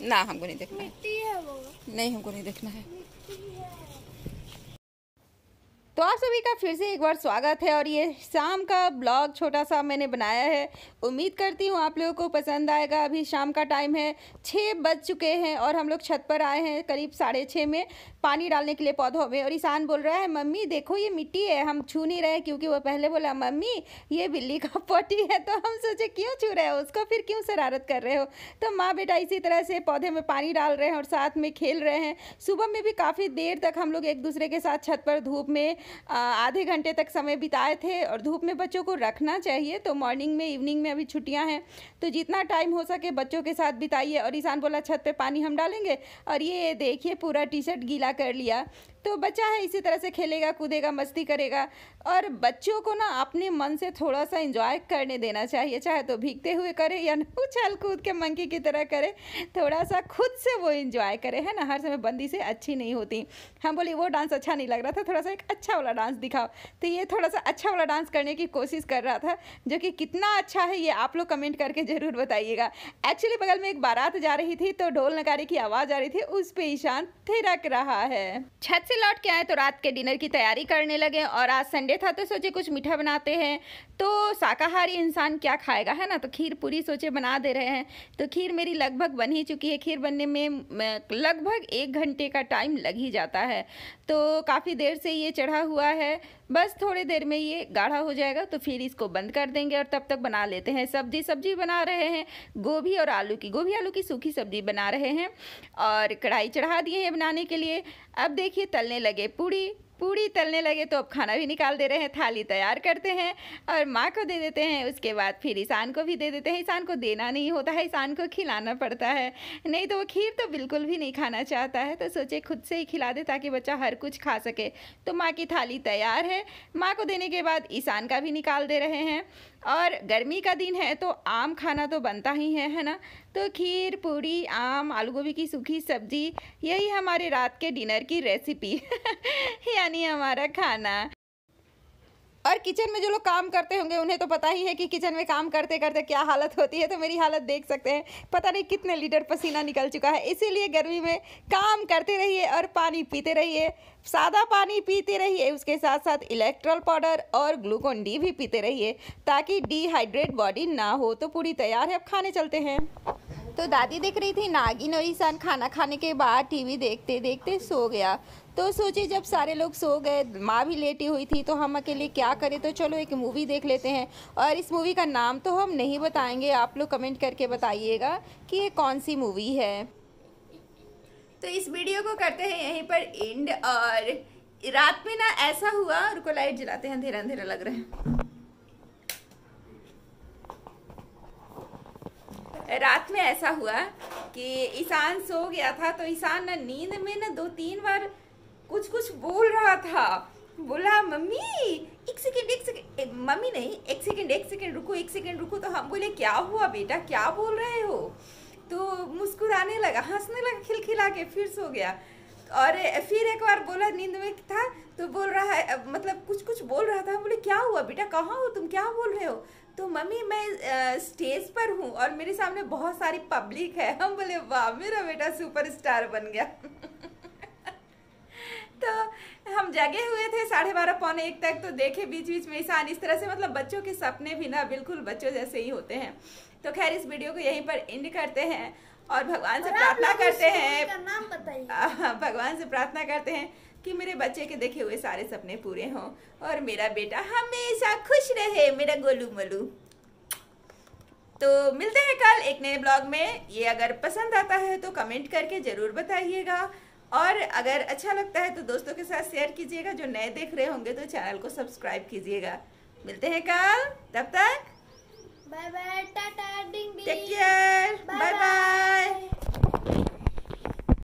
ना हमको नहीं देखना है। नहीं हमको नहीं देखना है। तो आप सभी का फिर से एक बार स्वागत है और ये शाम का ब्लॉग छोटा सा मैंने बनाया है। उम्मीद करती हूँ आप लोगों को पसंद आएगा। अभी शाम का टाइम है, छः बज चुके हैं और हम लोग छत पर आए हैं करीब साढ़े छः में पानी डालने के लिए पौधों में और ईशान बोल रहा है, मम्मी, देखो ये मिट्टी है, हम छू नहीं रहे, क्योंकि वो पहले बोला, मम्मी, ये बिल्ली का पट्टी है। तो हम सोचे, क्यों छू रहे हो? उसको फिर क्यों शरारत कर रहे हो? तो माँ बेटा इसी तरह से पौधे में पानी डाल रहे हैं और साथ में खेल रहे हैं। सुबह में भी काफ़ी देर तक हम लोग एक दूसरे के साथ छत पर धूप में आधे घंटे तक समय बिताए थे और धूप में बच्चों को रखना चाहिए। तो मॉर्निंग में इवनिंग में अभी छुट्टियाँ हैं। तो जितना टाइम हो सके बच्चों के साथ बिताइए। और ईशान बोला, छत पर पानी हम डालेंगे? और ये देखिए, पूरा टी शर्ट गीला कर लिया। तो बच्चा है, इसी तरह से खेलेगा, कूदेगा, मस्ती करेगा। और बच्चों को ना अपने मन से थोड़ा सा इंजॉय करने देना चाहिए, चाहे तो भीगते हुए करे या उछल कूद के मंकी की तरह करे थोड़ा सा खुद से वो इंजॉय करे, है ना? हर समय बंदी से अच्छी नहीं होती। हम बोले, वो डांस अच्छा नहीं लग रहा था थोड़ा सा एक अच्छा वाला डांस दिखाओ। तो ये थोड़ा सा अच्छा वाला डांस करने की कोशिश कर रहा था, जो कि कितना अच्छा है, ये आप लोग कमेंट करके ज़रूर बताइएगा। एक्चुअली बगल में एक बारात जा रही थी तो ढोल नगारे की आवाज़ आ रही थी, उस पर ईशान थिरक रहा है। छत से लौट के आए तो रात के डिनर की तैयारी करने लगे और आज संडे था तो सोचे कुछ मीठा बनाते हैं। तो शाकाहारी इंसान क्या खाएगा, है ना? तो खीर पूरी सोचे बना दे रहे हैं। तो खीर मेरी लगभग बन ही चुकी है। खीर बनने में लगभग एक घंटे का टाइम लग ही जाता है। तो काफ़ी देर से ये चढ़ा हुआ है। बस थोड़ी देर में ये गाढ़ा हो जाएगा तो फिर इसको बंद कर देंगे और तब तक बना लेते हैं। सब्ज़ी सब्ज़ी बना रहे हैं। गोभी और आलू की, गोभी, आलू की सूखी सब्ज़ी बना रहे हैं और कढ़ाई चढ़ा दिए हैं बनाने के लिए। अब देखिए तलने लगे पूड़ी। पूड़ी तलने लगे तो अब खाना भी निकाल दे रहे हैं, थाली तैयार करते हैं और माँ को दे देते हैं, उसके बाद फिर ईशान को भी दे देते हैं। ईशान को देना नहीं होता है, ईशान को खिलाना पड़ता है। नहीं तो वो खीर तो बिल्कुल भी नहीं खाना चाहता है तो सोचे खुद से ही खिला दे ताकि बच्चा हर कुछ खा सके। तो माँ की थाली तैयार है। माँ को देने के बाद ईशान का भी निकाल दे रहे हैं। और गर्मी का दिन है तो आम खाना तो बनता ही है है ना? तो खीर, पूड़ी, आम आलू गोभी की सूखी सब्ज़ी, यही हमारे रात के डिनर की रेसिपी। यानी हमारा खाना। और किचन में जो लोग काम करते होंगे, उन्हें तो पता ही है कि किचन में काम करते करते क्या हालत होती है तो मेरी हालत देख सकते हैं। पता नहीं कितने लीटर पसीना निकल चुका है, इसीलिए गर्मी में काम करते रहिए और पानी पीते रहिए। सादा पानी पीते रहिए, उसके साथ साथ इलेक्ट्रॉल पाउडर और ग्लूकोन डी भी पीते रहिए, ताकि डिहाइड्रेट बॉडी ना हो तो पूरी तैयार है, अब खाने चलते हैं। तो दादी देख रही थी, नागिन और ईशान खाना खाने के बाद टीवी देखते देखते सो गया। तो सोचे जब सारे लोग सो गए, माँ भी लेटी हुई थी तो हम अकेले क्या करें? तो चलो एक मूवी देख लेते हैं। और इस मूवी का नाम तो हम नहीं बताएँगे, आप लोग कमेंट करके बताइएगा कि ये कौन सी मूवी है। तो इस वीडियो को करते हैं यहीं पर एंड और रात में ना ऐसा हुआ, रुको लाइट जलाते हैं, अंधेरा अंधेरा लग रहा है। रात में ऐसा हुआ कि ईशान सो गया था तो ईशान ना नींद में ना दो तीन बार कुछ कुछ बोल रहा था। बोला, मम्मी, एक सेकेंड एक सेकेंड मम्मी नहीं, एक सेकेंड एक सेकेंड रुको, एक सेकेंड रुको। तो हम बोले, क्या हुआ बेटा? क्या बोल रहे हो? तो मुस्कुराने लगा, हंसने लगा, खिलखिला के फिर सो गया। और फिर एक बार बोला, नींद में था? तो बोल है मतलब कुछ कुछ बोल रहा था बोले क्या हुआ बेटा? कहाँ हो तुम? क्या बोल रहे हो? तो मम्मी मैं स्टेज पर हूँ और मेरे सामने बहुत सारी पब्लिक है। हम बोले वाह मेरा बेटा सुपरस्टार बन गया। तो हम जगे हुए थे साढ़े बारह पौने एक तक तो देखे बीच बीच में ईशान इस तरह से मतलब बच्चों के सपने भी ना बिल्कुल बच्चों जैसे ही होते हैं। तो खैर इस वीडियो को यहीं पर एंड करते हैं और भगवान से प्रार्थना करते हैं। नाम बताइए। भगवान से प्रार्थना करते हैं। कि मेरे बच्चे के देखे हुए सारे सपने पूरे हों और मेरा बेटा हमेशा खुश रहे मेरा गोलू मलू। तो मिलते हैं कल एक नए ब्लॉग में। ये अगर पसंद आता है तो कमेंट करके ज़रूर बताइएगा। और अगर अच्छा लगता है तो दोस्तों के साथ शेयर कीजिएगा। जो नए देख रहे होंगे तो चैनल को सब्सक्राइब कीजिएगा। मिलते हैं कल। तब तक बाय बाय टाटा डिंग टेक केयर। बाय। बाय।